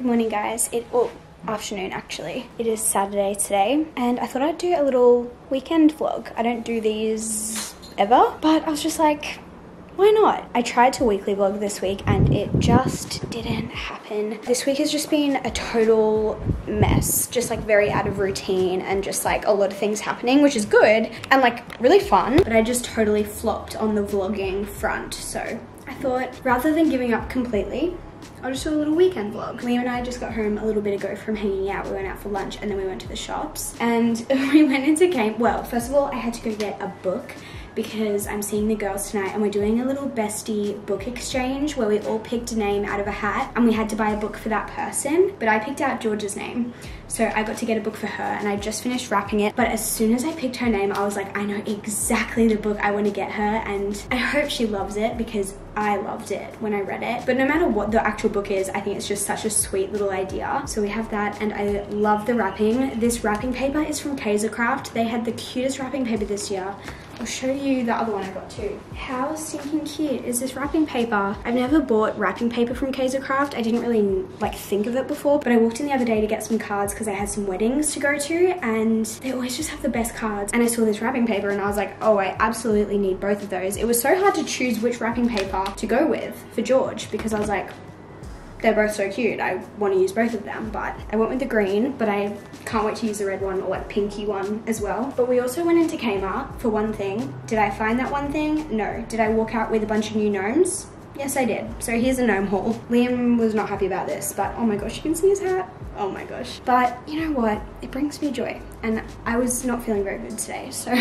Good morning guys. It oh afternoon actually. It is Saturday today and I thought I'd do a little weekend vlog. I don't do these ever, but I was just like why not? I tried to weekly vlog this week and it just didn't happen. This week has just been a total mess, just like very out of routine and just like a lot of things happening, which is good and like really fun, but I just totally flopped on the vlogging front. So I thought rather than giving up completely, I'll just do a little weekend vlog. Liam and I just got home a little bit ago from hanging out. We went out for lunch and then we went to the shops and we went into game. Well, first of all, I had to go get a book because I'm seeing the girls tonight and we're doing a little bestie book exchange where we all picked a name out of a hat and we had to buy a book for that person. But I picked out George's name. So I got to get a book for her and I just finished wrapping it. But as soon as I picked her name, I was like, I know exactly the book I want to get her. And I hope she loves it because I loved it when I read it. But no matter what the actual book is, I think it's just such a sweet little idea. So we have that and I love the wrapping. This wrapping paper is from Kaisercraft. They had the cutest wrapping paper this year. I'll show you the other one I got too. How stinking cute is this wrapping paper? I've never bought wrapping paper from Kaisercraft. I didn't really like think of it before, but I walked in the other day to get some cards because I had some weddings to go to and they always just have the best cards. And I saw this wrapping paper and I was like, oh, I absolutely need both of those. It was so hard to choose which wrapping paper to go with for George because I was like, they're both so cute. I want to use both of them, but I went with the green, but I can't wait to use the red one or like pinky one as well. But we also went into Kmart for one thing. Did I find that one thing? No. Did I walk out with a bunch of new gnomes? Yes, I did. So here's a gnome haul. Liam was not happy about this, but oh my gosh, you can see his hat. Oh my gosh. But you know what? It brings me joy. And I was not feeling very good today, so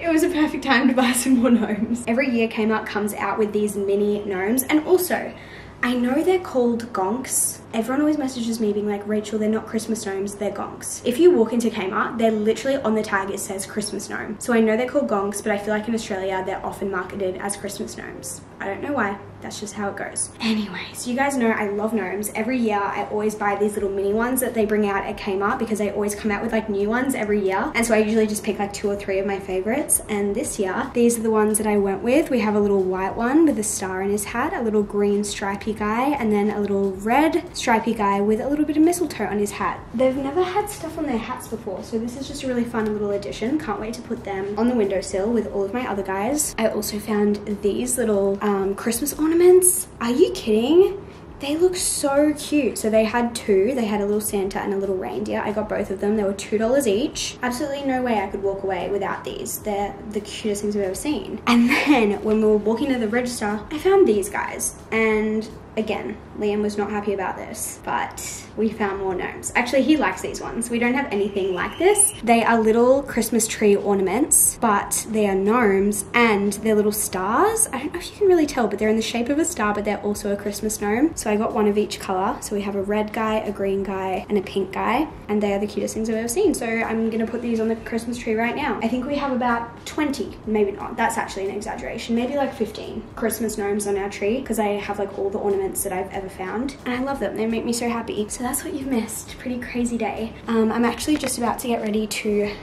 it was a perfect time to buy some more gnomes. Every year Kmart comes out with these mini gnomes and also I know they're called gonks. Everyone always messages me being like, Rachel, they're not Christmas gnomes, they're gonks. If you walk into Kmart, they're literally on the tag, it says Christmas gnome. So I know they're called gonks, but I feel like in Australia, they're often marketed as Christmas gnomes. I don't know why, that's just how it goes. Anyways, you guys know I love gnomes. Every year I always buy these little mini ones that they bring out at Kmart because they always come out with like new ones every year. And so I usually just pick like two or three of my favorites. And this year, these are the ones that I went with. We have a little white one with a star in his hat, a little green stripy guy, and then a little red stripy guy with a little bit of mistletoe on his hat. They've never had stuff on their hats before, so this is just a really fun little addition. Can't wait to put them on the windowsill with all of my other guys. I also found these little um, Christmas ornaments. Are you kidding? They look so cute. So they had two. They had a little Santa and a little reindeer. I got both of them. They were $2 each. Absolutely no way I could walk away without these. They're the cutest things I've ever seen. And then when we were walking to the register, I found these guys. And again, Liam was not happy about this, but we found more gnomes. Actually, he likes these ones. We don't have anything like this. They are little Christmas tree ornaments, but they are gnomes and they're little stars. I don't know if you can really tell, but they're in the shape of a star, but they're also a Christmas gnome. So I got one of each color. So we have a red guy, a green guy, and a pink guy, and they are the cutest things I've ever seen. So I'm gonna put these on the Christmas tree right now. I think we have about 20, maybe not. That's actually an exaggeration. Maybe like 15 Christmas gnomes on our tree because I have like all the ornaments that I've ever found. And I love them. They make me so happy. So that's what you've missed. Pretty crazy day. Um, I'm actually just about to get ready to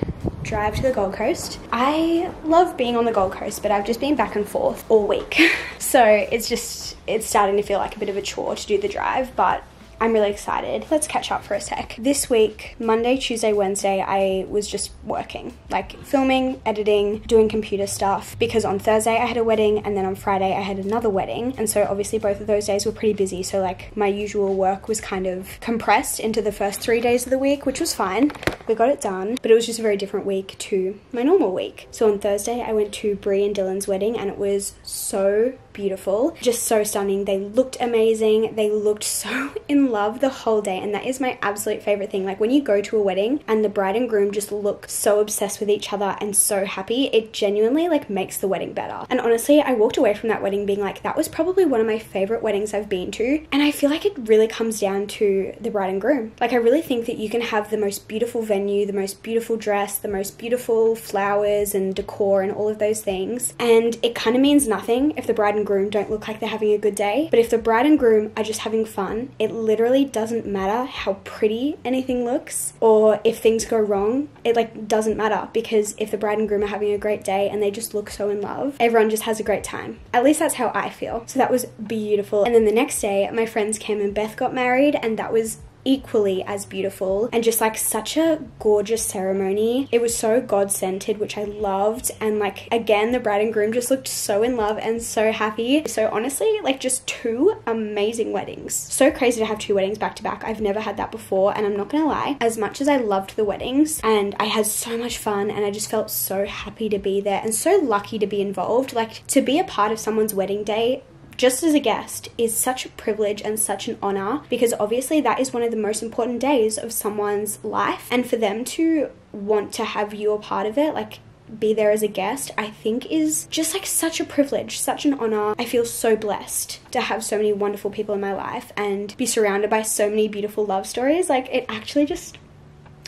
drive to the Gold Coast. I love being on the Gold Coast, but I've just been back and forth all week. so it's just, it's starting to feel like a bit of a chore to do the drive, but I'm really excited. Let's catch up for a sec. This week, Monday, Tuesday, Wednesday, I was just working, like filming, editing, doing computer stuff because on Thursday I had a wedding and then on Friday I had another wedding. And so obviously both of those days were pretty busy. So like my usual work was kind of compressed into the first three days of the week, which was fine. We got it done, but it was just a very different week to my normal week. So on Thursday I went to Brie and Dylan's wedding and it was so beautiful, just so stunning. They looked amazing. They looked so in love the whole day, and that is my absolute favorite thing. Like when you go to a wedding and the bride and groom just look so obsessed with each other and so happy, it genuinely like makes the wedding better. And honestly, I walked away from that wedding being like, that was probably one of my favorite weddings I've been to. And I feel like it really comes down to the bride and groom. Like I really think that you can have the most beautiful venue, the most beautiful dress, the most beautiful flowers and decor and all of those things, and it kind of means nothing if the bride and and groom don't look like they're having a good day. But if the bride and groom are just having fun, it literally doesn't matter how pretty anything looks or if things go wrong. It like doesn't matter because if the bride and groom are having a great day and they just look so in love, everyone just has a great time. At least that's how I feel. So that was beautiful. And then the next day, my friends Cam and Beth got married, and that was equally as beautiful and just like such a gorgeous ceremony. It was so God centered, which I loved. And like, again, the bride and groom just looked so in love and so happy. So, honestly, like, just two amazing weddings. So crazy to have two weddings back to back. I've never had that before. And I'm not gonna lie, as much as I loved the weddings and I had so much fun and I just felt so happy to be there and so lucky to be involved, like, to be a part of someone's wedding day just as a guest is such a privilege and such an honor because obviously that is one of the most important days of someone's life and for them to want to have you a part of it like be there as a guest, I think is just like such a privilege, such an honor. I feel so blessed to have so many wonderful people in my life and be surrounded by so many beautiful love stories. Like, it actually just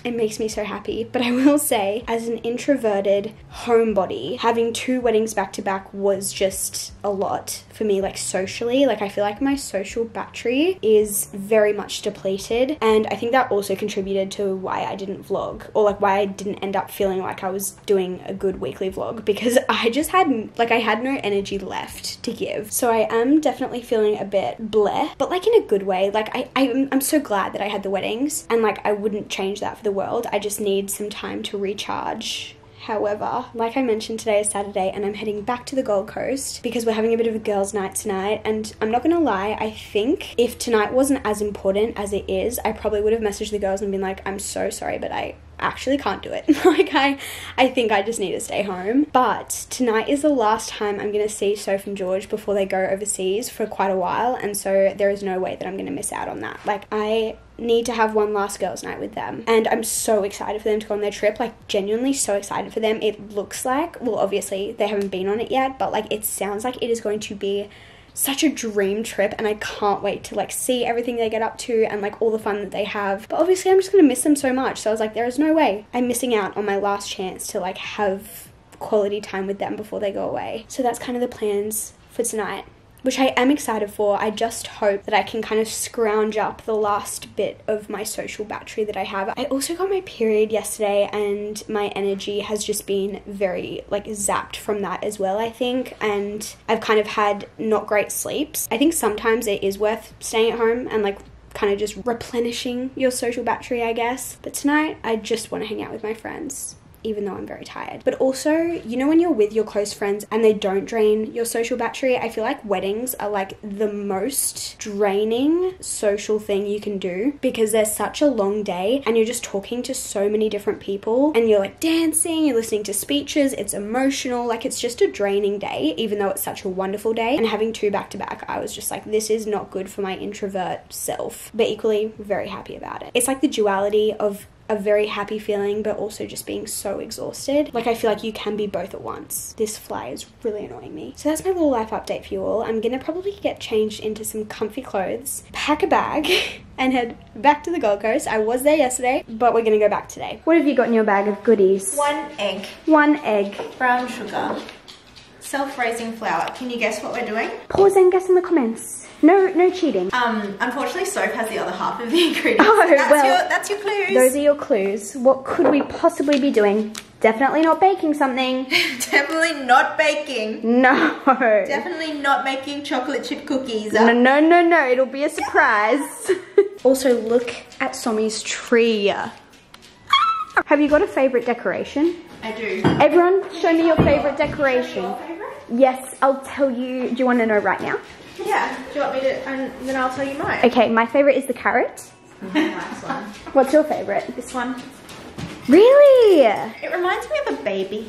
it makes me so happy. But I will say, as an introverted homebody, having two weddings back to back was just a lot for me, like socially. Like, I feel like my social battery is very much depleted. And I think that also contributed to why I didn't vlog or like why I didn't end up feeling like I was doing a good weekly vlog because I just had, like, I had no energy left to give. So I am definitely feeling a bit bleh, but like in a good way. Like, I, I'm, I'm so glad that I had the weddings and like I wouldn't change that for the world. I just need some time to recharge. However, like I mentioned, today is Saturday and I'm heading back to the Gold Coast because we're having a bit of a girls' night tonight. And I'm not gonna lie, I think if tonight wasn't as important as it is, I probably would have messaged the girls and been like, I'm so sorry, but I actually can't do it. like I I think I just need to stay home. But tonight is the last time I'm gonna see Soph and George before they go overseas for quite a while and so there is no way that I'm gonna miss out on that. Like I need to have one last girls' night with them. And I'm so excited for them to go on their trip, like genuinely so excited for them. It looks like well obviously they haven't been on it yet, but like it sounds like it is going to be such a dream trip and I can't wait to like see everything they get up to and like all the fun that they have. But obviously I'm just gonna miss them so much. So I was like, there is no way I'm missing out on my last chance to like have quality time with them before they go away. So that's kind of the plans for tonight which I am excited for. I just hope that I can kind of scrounge up the last bit of my social battery that I have. I also got my period yesterday and my energy has just been very like zapped from that as well, I think. And I've kind of had not great sleeps. I think sometimes it is worth staying at home and like kind of just replenishing your social battery, I guess. But tonight, I just want to hang out with my friends even though I'm very tired. But also, you know, when you're with your close friends and they don't drain your social battery, I feel like weddings are like the most draining social thing you can do because there's such a long day and you're just talking to so many different people and you're like dancing, you're listening to speeches, it's emotional, like it's just a draining day, even though it's such a wonderful day. And having two back to back, I was just like, this is not good for my introvert self, but equally very happy about it. It's like the duality of a very happy feeling, but also just being so exhausted. Like, I feel like you can be both at once. This fly is really annoying me. So, that's my little life update for you all. I'm gonna probably get changed into some comfy clothes, pack a bag, and head back to the Gold Coast. I was there yesterday, but we're gonna go back today. What have you got in your bag of goodies? One egg. One egg. Brown sugar. Self-raising flour. Can you guess what we're doing? Pause and guess in the comments. No, no cheating. Um, unfortunately, Soph has the other half of the ingredients. Oh, that's well, your, that's your clues. Those are your clues. What could we possibly be doing? Definitely not baking something. Definitely not baking. No. Definitely not making chocolate chip cookies. No, no, no, no. It'll be a surprise. also, look at Somi's tree. Have you got a favorite decoration? I do. Everyone, show me your favorite decoration. Yes, I'll tell you. Do you want to know right now? Yeah. Do you want me to? And then I'll tell you mine. Okay, my favorite is the carrot. nice one. What's your favorite? This one. Really? It reminds me of a baby.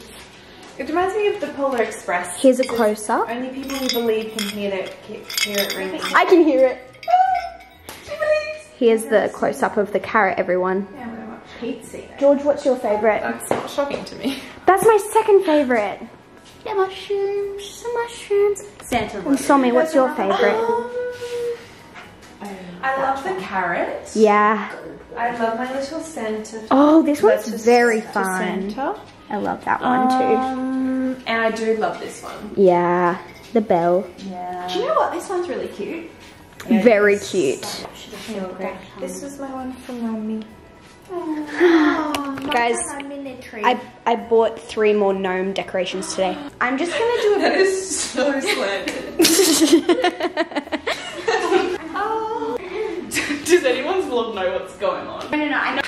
It reminds me of the Polar Express. Here's a close up. Only people who believe can hear it. Hear it ring. I can hear it. Here's the close up of the carrot, everyone. Yeah, we're gonna watch Pizza. George, what's your favorite? That's not shocking to me. That's my second favorite. The mushrooms, some mushrooms. Santa. And Somi, what's your favorite? I love the carrot. Yeah. I love my little Santa. Oh, this one's Lettuce very fun. Santa. I love that one too. Um, and I do love this one. Yeah. the bell. Yeah. Do you know what? This one's really cute. Very cute. This was my one from Romy. Guys, I, I bought three more gnome decorations today. I'm just gonna do a That is so slanted. Does anyone's vlog know what's going on? No, no, no, I know.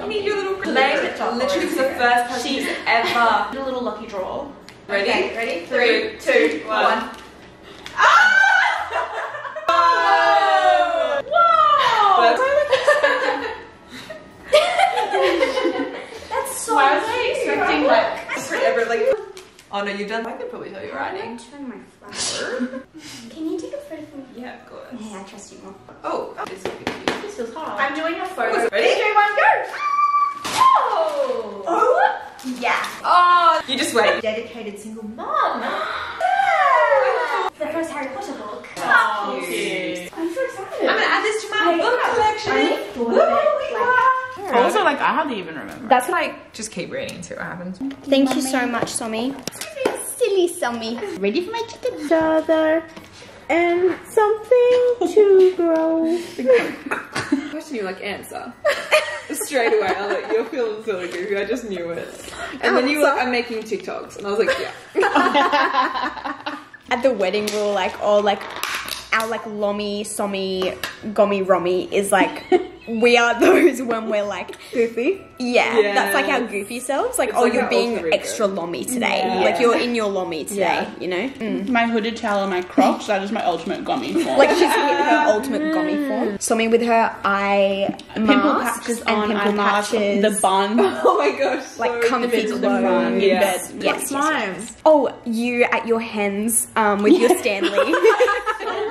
I need your little Literally Literally for the first time she's ever. A little lucky draw. Ready? Okay, ready? Three, two, one. one. Ah! Whoa! That's so Why was I expecting like forever like? Oh no, you've done. I could probably tell you're writing. Turn my flower. Can you take a photo for me? Yeah, of course. Yeah, I trust you more. Oh, oh this would be cute. This feels hard. I'm doing a photo. Oh, ready? Three, one, go! Oh! Oh! Yeah. Oh! You just wait. Dedicated single mom. The first Harry Potter book. Oh, cute. I'm so excited. I'm gonna add this to my I- book collection. I thought of it, like- Also, like, I hardly even remember. That's like, just keep reading and see what happens. Thank you so much, Somi. Silly Somi. ready for my chicken father and something to grow. question you like answer. Straight away, I was like, you're feeling silly goofy. I just knew it. And then you were like, I'm making TikToks, and I was like, yeah. At the wedding, we were like, oh, like, our like Lomi, Somi, Gomi, Romi is like, we are those when we're like, Goofy. yeah, Yeah. that's like our goofy selves. Like, It's oh, like you're being extra Lomi today. Yeah. Like, you're in your Lomi today, Yeah. you know? Mm. My hooded towel and my crocs, that is my ultimate gummy form. Like, she's hit her ultimate Gomi form. So me with her eye pimple masks patches and on, pimple eye mask, patches. the bun. Oh my gosh. So like comfy the clothes bun. in Yeah. bed. Yes, yes, yes. Oh, you at your hens um, with your Stanley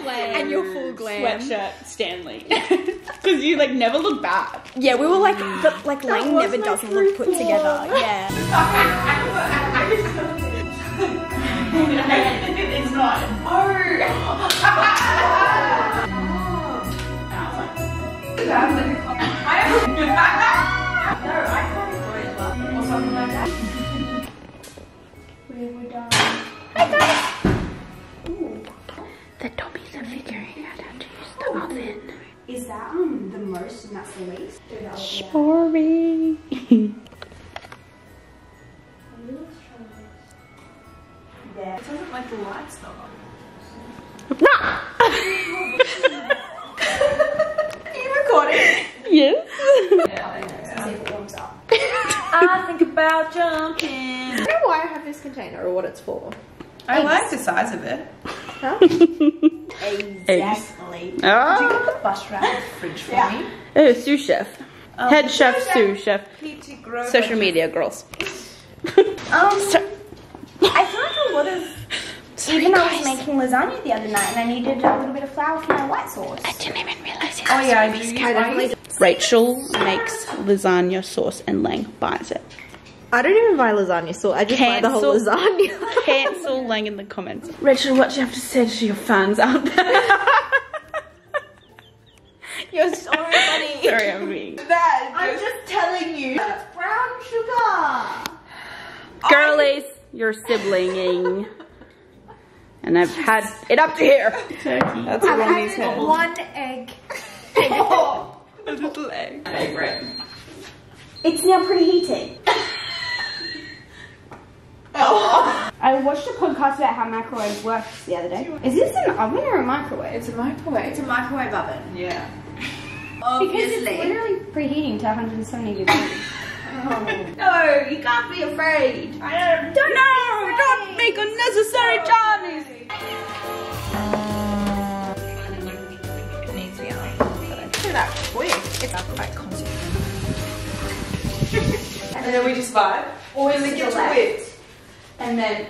and your full glam. Sweatshirt Stanley. Because you, like, never look bad. Yeah, we were like, but like Lane never doesn't look put together. Yeah. it's not. Oh. The dummies are figuring out how to use the oven. Is that um the most and that's the least? Sorry. It doesn't like the lights not on. Are you recording? Yes. I think about jumping. I don't know why I have this container or what it's for. I like the size of it. Exactly. Ah. Bus round fridge for me. Oh, sous chef. Head chef, sous chef. Social media girls. Um, I like a lot of. even I was making lasagna the other night and I needed a little bit of flour for my white sauce. I didn't even realize it. Oh yeah, I I. Rachel makes lasagna sauce and Lang buys it. I don't even buy lasagna sauce. I just buy the whole Cancel. lasagna. Cancel Lang in the comments. Rachel, what do you have to say to your fans out there? You're so funny. Sorry, I'm being. I'm just telling you. It's brown sugar. Girlies, you're siblinging. And I've had it up to here. That's what a Ronnie's head. One egg. A little egg. Favorite. It's now preheating. Oh. I watched a podcast about how microwaves work the other day. Is this an oven or a microwave? It's a microwave. It's a microwave oven. Yeah. Because it's literally preheating to 170 degrees. Oh. No, you can't be afraid. I don't. Don't No, don't make unnecessary journeys. needs to be on. But I do that quick. It's not quite constant. and then we just vibe. Always Really get to it. And then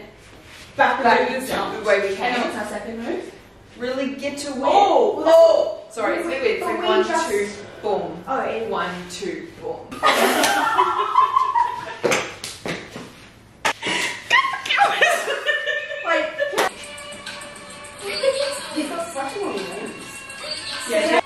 Back back the jump. the way we And came. then what's our second move? Really get to win. Oh, oh. Sorry, it's wait, wait. So But we one, just- two, boom. Oh, it One, two, boom. Wait. He's got such long limbs. Yeah. You're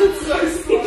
It's so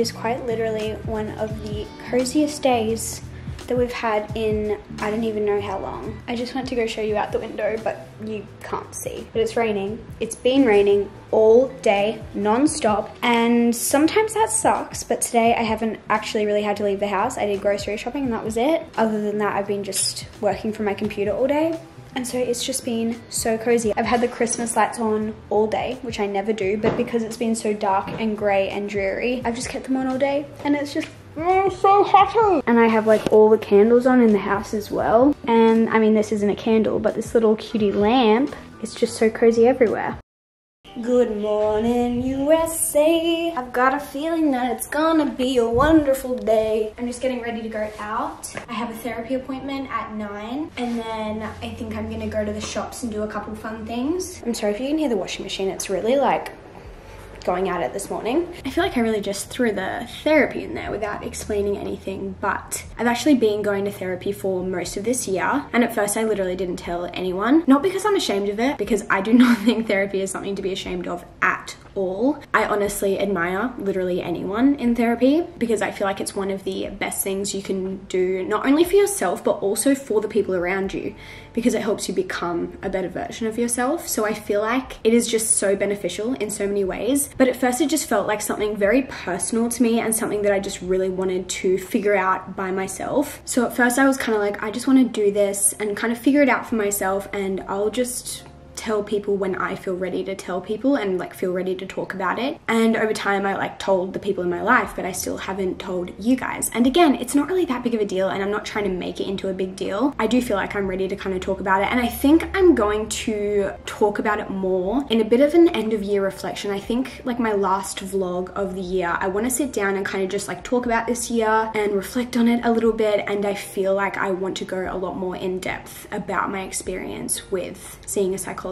is quite literally one of the coziest days that we've had in I don't even know how long. I just went to go show you out the window, but you can't see. But it's raining. It's been raining all day, non-stop, and sometimes that sucks, but today I haven't actually really had to leave the house. I did grocery shopping and that was it. Other than that, I've been just working from my computer all day. And so it's just been so cozy. I've had the Christmas lights on all day, which I never do, but because it's been so dark and grey and dreary, I've just kept them on all day and it's just oh, so hot. And I have like all the candles on in the house as well. And I mean, this isn't a candle, but this little cutie lamp is just so cozy everywhere. Good morning, USA. I've got a feeling that it's gonna be a wonderful day. I'm just getting ready to go out. I have a therapy appointment at 9, and then I think I'm gonna go to the shops and do a couple fun things. I'm sorry if you can hear the washing machine, it's really like going at it this morning. I feel like I really just threw the therapy in there without explaining anything, but I've actually been going to therapy for most of this year, and at first I literally didn't tell anyone. Not because I'm ashamed of it, because I do not think therapy is something to be ashamed of at all. I honestly admire literally anyone in therapy because I feel like it's one of the best things you can do, not only for yourself, but also for the people around you because it helps you become a better version of yourself. So I feel like it is just so beneficial in so many ways. But at first, it just felt like something very personal to me and something that I just really wanted to figure out by myself. So at first, I was kind of like, I just want to do this and kind of figure it out for myself, and I'll just tell people when I feel ready to tell people and like feel ready to talk about it. And over time, I like told the people in my life, but I still haven't told you guys. And again, it's not really that big of a deal, and I'm not trying to make it into a big deal. I do feel like I'm ready to kind of talk about it, and I think I'm going to talk about it more in a bit of an end of year reflection. I think like my last vlog of the year, I want to sit down and kind of just like talk about this year and reflect on it a little bit. And I feel like I want to go a lot more in depth about my experience with seeing a psychologist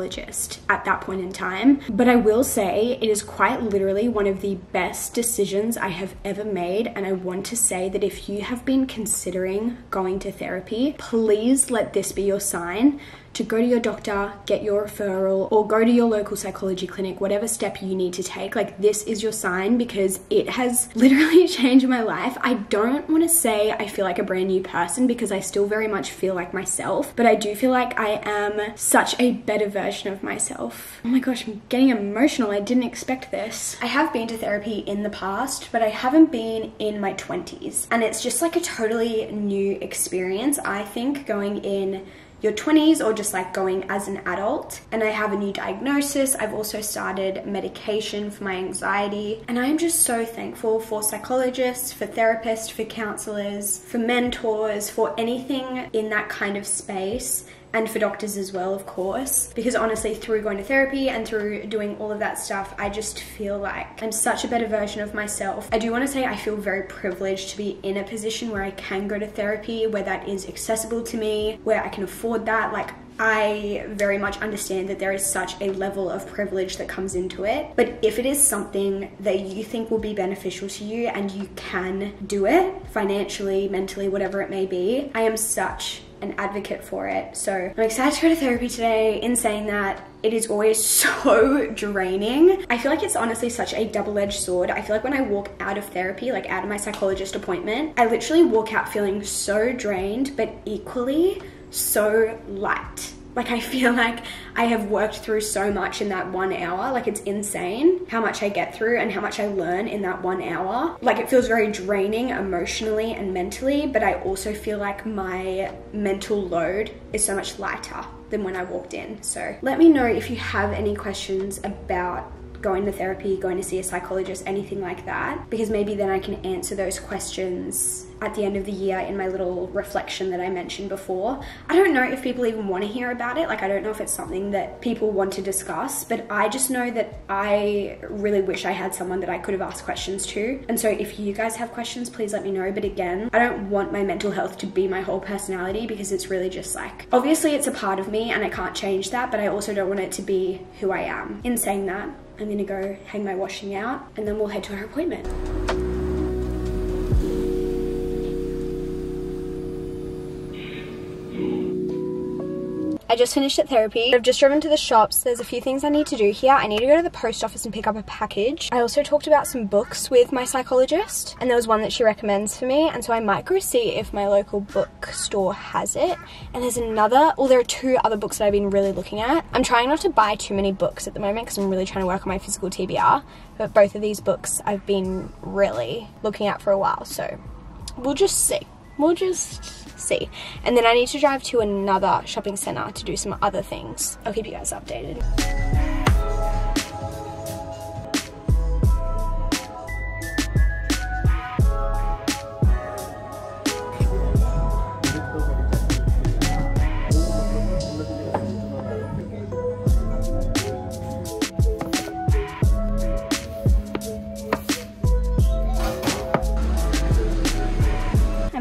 at that point in time. But I will say it is quite literally one of the best decisions I have ever made. And I want to say that if you have been considering going to therapy, please let this be your sign to go to your doctor, get your referral, or go to your local psychology clinic, whatever step you need to take. Like, this is your sign because it has literally changed my life. I don't want to say I feel like a brand new person because I still very much feel like myself, but I do feel like I am such a better version of myself. Oh my gosh, I'm getting emotional. I didn't expect this. I have been to therapy in the past, but I haven't been in my 20s, and it's just like a totally new experience. I think going in your 20s or just like going as an adult. And I have a new diagnosis. I've also started medication for my anxiety. And I am just so thankful for psychologists, for therapists, for counselors, for mentors, for anything in that kind of space and for doctors as well, of course. Because honestly, through going to therapy and through doing all of that stuff, I just feel like I'm such a better version of myself. I do want to say I feel very privileged to be in a position where I can go to therapy, where that is accessible to me, where I can afford that. Like, I very much understand that there is such a level of privilege that comes into it. But if it is something that you think will be beneficial to you and you can do it financially, mentally, whatever it may be, I am such an advocate for it. So I'm excited to go to therapy today. In saying that, it is always so draining. I feel like it's honestly such a double-edged sword. I feel like when I walk out of therapy, like out of my psychologist appointment, I literally walk out feeling so drained, but equally so light. Like I feel like I have worked through so much in that one hour. Like it's insane how much I get through and how much I learn in that one hour. Like it feels very draining emotionally and mentally, but I also feel like my mental load is so much lighter than when I walked in. So let me know if you have any questions about going to therapy, going to see a psychologist, anything like that, because maybe then I can answer those questions at the end of the year in my little reflection that I mentioned before. I don't know if people even want to hear about it. Like, I don't know if it's something that people want to discuss, but I just know that I really wish I had someone that I could have asked questions to. And so, if you guys have questions, please let me know. But again, I don't want my mental health to be my whole personality because it's really just like, obviously, it's a part of me and I can't change that, but I also don't want it to be who I am. In saying that, I'm gonna go hang my washing out and then we'll head to our appointment. I just finished at therapy. I've just driven to the shops. There's a few things I need to do here. I need to go to the post office and pick up a package. I also talked about some books with my psychologist and there was one that she recommends for me and so I might go see if my local bookstore has it. And there's another, well there are two other books that I've been really looking at. I'm trying not to buy too many books at the moment because I'm really trying to work on my physical TBR but both of these books I've been really looking at for a while so we'll just see. We'll just see. And then I need to drive to another shopping centre to do some other things. I'll keep you guys updated.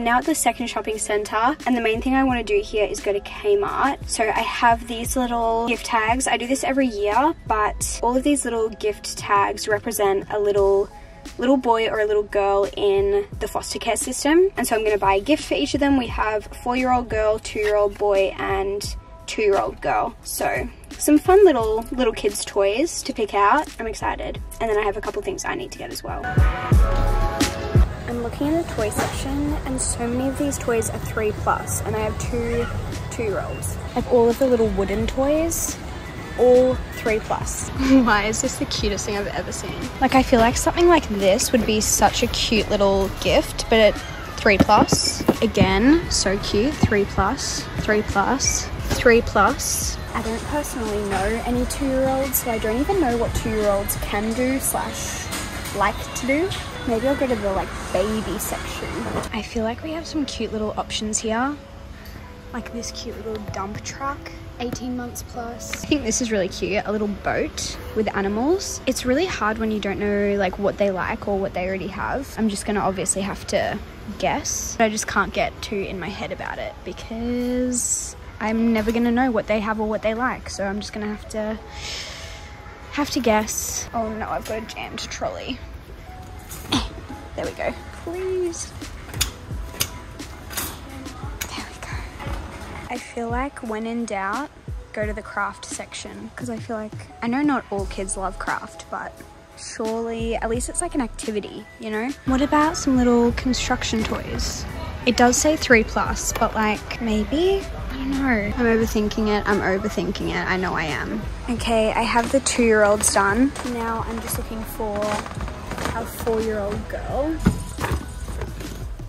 Now at the second shopping centre and the main thing I want to do here is go to Kmart. So I have these little gift tags. I do this every year, but all of these little gift tags represent a little little boy or a little girl in the foster care system. And so I'm going to buy a gift for each of them. We have four-year-old girl, two-year-old boy, and two-year-old girl. So some fun little little kids toys to pick out. I'm excited. And then I have a couple things I need to get as well. I'm looking in the toy section and so many of these toys are three plus and I have two two-year-olds. I have all of the little wooden toys, all three plus. Why is this the cutest thing I've ever seen? Like I feel like something like this would be such a cute little gift, but at three plus. Again, so cute, three plus, three plus, three plus. I don't personally know any two-year-olds, so I don't even know what two-year-olds can do slash like to do. Maybe I'll go to the like baby section. I feel like we have some cute little options here. Like this cute little dump truck, 18 months plus. I think this is really cute, a little boat with animals. It's really hard when you don't know like what they like or what they already have. I'm just gonna obviously have to guess. But I just can't get too in my head about it because I'm never gonna know what they have or what they like. So I'm just gonna have to have to guess. Oh no, I've got a jammed trolley. There we go. Please. There we go. I feel like when in doubt, go to the craft section because I feel like, I know not all kids love craft, but surely, at least it's like an activity, you know? What about some little construction toys? It does say three plus, but like maybe? I don't know. I'm overthinking it. I'm overthinking it. I know I am. Okay, I have the two-year-olds done. Now I'm just looking for four-year-old girl.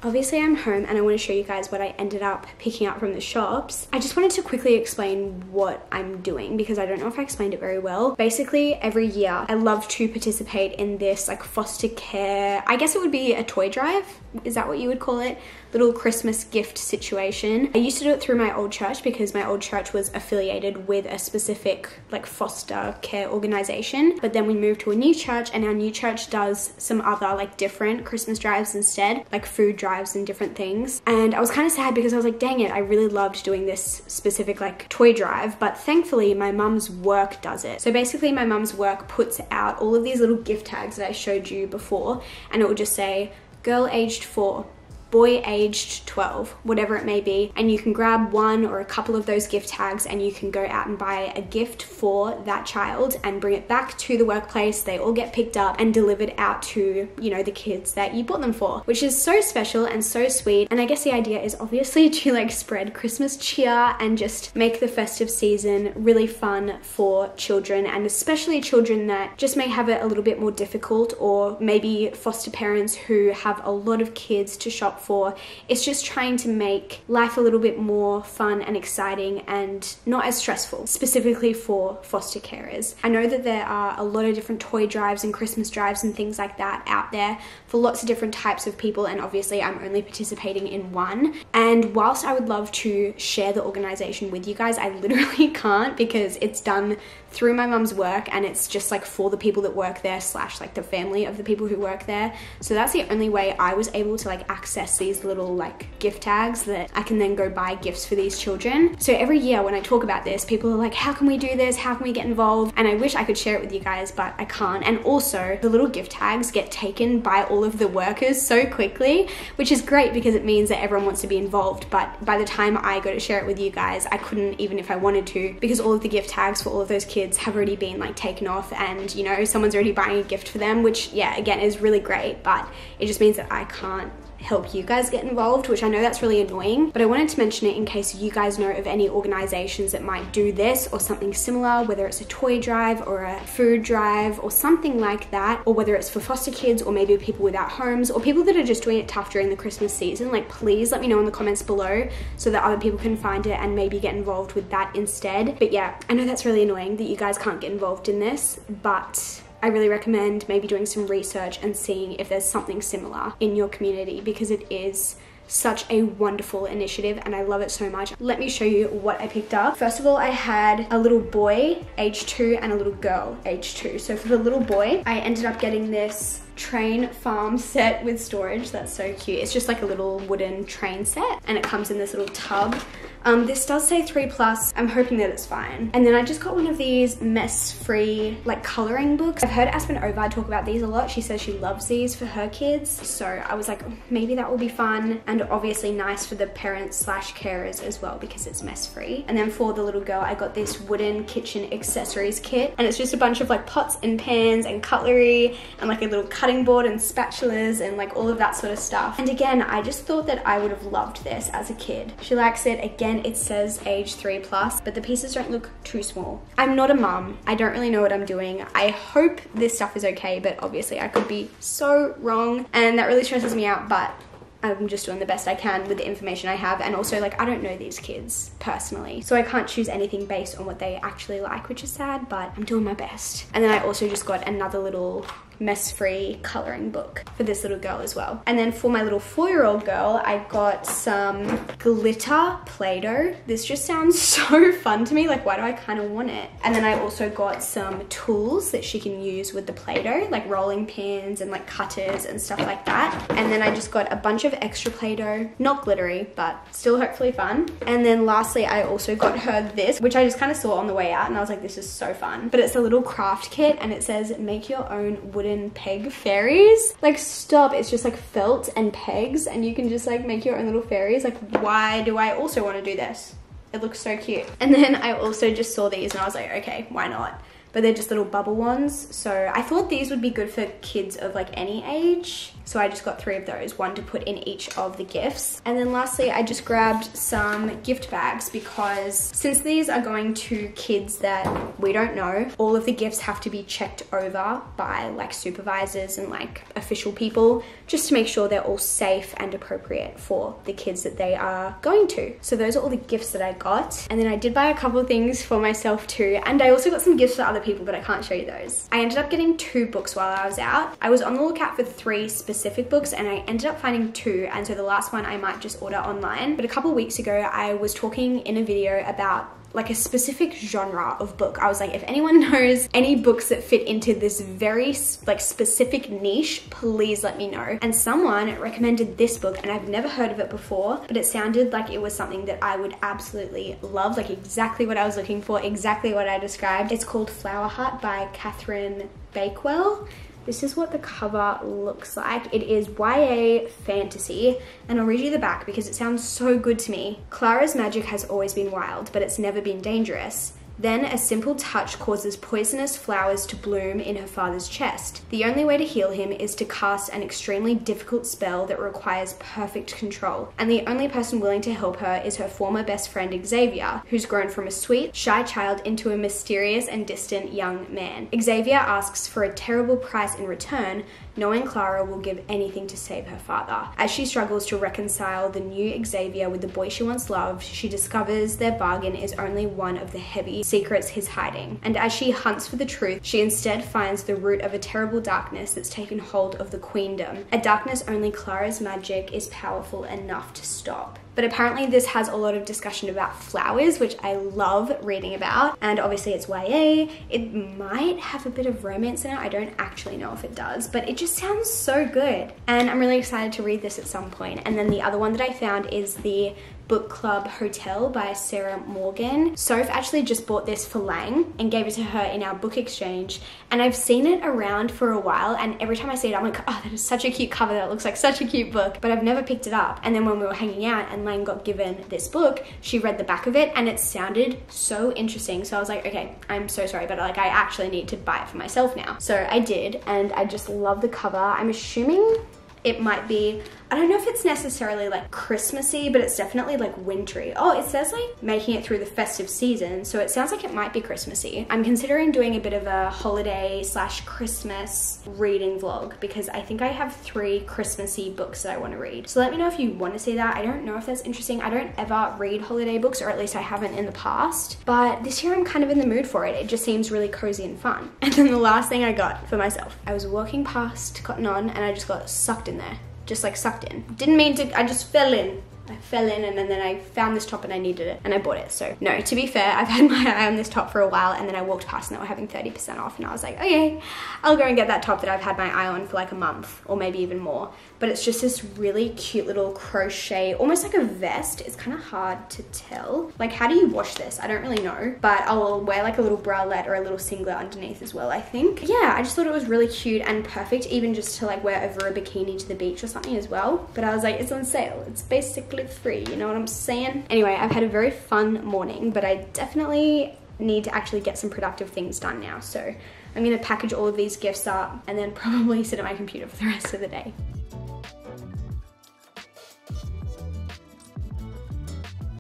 obviously I'm home and I want to show you guys what I ended up picking up from the shops. I just wanted to quickly explain what I'm doing because I don't know if I explained it very well. Basically, every year I love to participate in this like foster care, I guess it would be a toy drive. Is that what you would call it? Little Christmas gift situation. I used to do it through my old church because my old church was affiliated with a specific like foster care organization. But then we moved to a new church and our new church does some other like different Christmas drives instead, like food drives and different things. And I was kind of sad because I was like, dang it, I really loved doing this specific like toy drive. But thankfully my mum's work does it. So basically my mum's work puts out all of these little gift tags that I showed you before and it would just say girl aged four boy aged 12, whatever it may be, and you can grab one or a couple of those gift tags and you can go out and buy a gift for that child and bring it back to the workplace. They all get picked up and delivered out to, you know, the kids that you bought them for, which is so special and so sweet. And I guess the idea is obviously to like spread Christmas cheer and just make the festive season really fun for children and especially children that just may have it a little bit more difficult or maybe foster parents who have a lot of kids to shop for. It's just trying to make life a little bit more fun and exciting and not as stressful, specifically for foster carers. I know that there are a lot of different toy drives and Christmas drives and things like that out there for lots of different types of people, and obviously, I'm only participating in one. And whilst I would love to share the organization with you guys, I literally can't because it's done through my mum's work and it's just like for the people that work there slash like the family of the people who work there so that's the only way i was able to like access these little like gift tags that i can then go buy gifts for these children. So every year when i talk about this people are like how can we do this? How can we get involved? And i wish i could share it with you guys but i can't. And also the little gift tags get taken by all of the workers so quickly which is great because it means that everyone wants to be involved. But by the time i go to share it with you guys i couldn't even if i wanted to because all of the gift tags for all of those kids have already been like taken off. And you know someone's already buying a gift for them which yeah again is really great but it just means that I can't help you guys get involved, which I know that's really annoying, but I wanted to mention it in case you guys know of any organizations that might do this or something similar, whether it's a toy drive or a food drive or something like that, or whether it's for foster kids or maybe people without homes or people that are just doing it tough during the Christmas season. Like, please let me know in the comments below so that other people can find it and maybe get involved with that instead. But yeah, I know that's really annoying that you guys can't get involved in this, but I really recommend maybe doing some research and seeing if there's something similar in your community because it is such a wonderful initiative and I love it so much. Let me show you what I picked up. First of all, I had a little boy, age two, and a little girl, age two. So for the little boy, I ended up getting this train farm set with storage. That's so cute. It's just like a little wooden train set and it comes in this little tub. Um, this does say three plus. I'm hoping that it's fine. And then I just got one of these mess-free like coloring books. I've heard Aspyn Ovard talk about these a lot. She says she loves these for her kids. So I was like, maybe that will be fun and obviously nice for the parents slash carers as well because it's mess-free. And then for the little girl, I got this wooden kitchen accessories kit and it's just a bunch of like pots and pans and cutlery and like a little cutting board and spatulas and like all of that sort of stuff. And again, I just thought that I would have loved this as a kid. She likes it. Again, it says age three plus, but the pieces don't look too small. I'm not a mum. I don't really know what I'm doing. I hope this stuff is okay, but obviously I could be so wrong and that really stresses me out, but I'm just doing the best I can with the information I have. And also, like, I don't know these kids personally. So I can't choose anything based on what they actually like, which is sad, but I'm doing my best. And then I also just got another little mess-free coloring book for this little girl as well. And then for my little four-year-old girl, I got some glitter Play-Doh. This just sounds so fun to me. Like, why do I kind of want it? And then I also got some tools that she can use with the Play-Doh, like rolling pins and like cutters and stuff like that. And then I just got a bunch of extra Play-Doh, not glittery, but still hopefully fun. And then lastly, I also got her this, which I just kind of saw on the way out and I was like, this is so fun. But it's a little craft kit and it says, make your own wooden wooden peg fairies. Like stop, it's just like felt and pegs and you can just like make your own little fairies. Like why do I also want to do this? It looks so cute. And then I also just saw these and I was like, okay, why not? But they're just little bubble ones. So I thought these would be good for kids of like any age. So I just got three of those, one to put in each of the gifts. And then lastly, I just grabbed some gift bags because since these are going to kids that we don't know, all of the gifts have to be checked over by like supervisors and like official people just to make sure they're all safe and appropriate for the kids that they are going to. So those are all the gifts that I got. And then I did buy a couple things for myself too. And I also got some gifts for other people, but I can't show you those. I ended up getting two books while I was out. I was on the lookout for three specific books and I ended up finding two. And so the last one I might just order online. But a couple weeks ago, I was talking in a video about like a specific genre of book. I was like, if anyone knows any books that fit into this very like specific niche, please let me know. And someone recommended this book and I've never heard of it before, but it sounded like it was something that I would absolutely love, like exactly what I was looking for, exactly what I described. It's called Flowerheart by Catherine Bakewell. This is what the cover looks like. It is YA fantasy, and I'll read you the back because it sounds so good to me. Clara's magic has always been wild, but it's never been dangerous. Then a simple touch causes poisonous flowers to bloom in her father's chest. The only way to heal him is to cast an extremely difficult spell that requires perfect control. And the only person willing to help her is her former best friend Xavier, who's grown from a sweet, shy child into a mysterious and distant young man. Xavier asks for a terrible price in return, knowing Clara will give anything to save her father. As she struggles to reconcile the new Xavier with the boy she once loved, she discovers their bargain is only one of the heavy secrets he's hiding. And as she hunts for the truth, she instead finds the root of a terrible darkness that's taken hold of the queendom, a darkness only Clara's magic is powerful enough to stop. But apparently this has a lot of discussion about flowers, which I love reading about. And obviously it's YA. It might have a bit of romance in it. I don't actually know if it does, but it just sounds so good. And I'm really excited to read this at some point. And then the other one that I found is the Book Club Hotel by Sarah Morgan. Soph actually just bought this for Lang and gave it to her in our book exchange. And I've seen it around for a while and every time I see it, I'm like, oh, that is such a cute cover. That looks like such a cute book. But I've never picked it up. And then when we were hanging out and Lang got given this book, she read the back of it and it sounded so interesting. So I was like, okay, I'm so sorry, but like I actually need to buy it for myself now. So I did and I just love the cover. I'm assuming it might be I don't know if it's necessarily like Christmassy, but it's definitely like wintry. Oh, it says like making it through the festive season, so it sounds like it might be Christmassy. I'm considering doing a bit of a holiday slash Christmas reading vlog because I think I have three Christmassy books that I want to read. So let me know if you want to see that. I don't know if that's interesting. I don't ever read holiday books, or at least I haven't in the past, but this year I'm kind of in the mood for it. It just seems really cozy and fun. And then the last thing I got for myself, I was walking past Cotton On and I just got sucked in there just like sucked in. Didn't mean to, I just fell in. I fell in and then, then I found this top and I needed it and I bought it. So no, to be fair, I've had my eye on this top for a while and then I walked past and they were having 30% off and I was like, okay, I'll go and get that top that I've had my eye on for like a month or maybe even more. But it's just this really cute little crochet, almost like a vest. It's kind of hard to tell. Like how do you wash this? I don't really know, but I'll wear like a little bralette or a little singlet underneath as well, I think. Yeah, I just thought it was really cute and perfect even just to like wear over a bikini to the beach or something as well. But I was like, it's on sale. It's basically free, you know what I'm saying? Anyway, I've had a very fun morning, but I definitely need to actually get some productive things done now. So I'm gonna package all of these gifts up and then probably sit at my computer for the rest of the day.